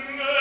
Mm-hmm.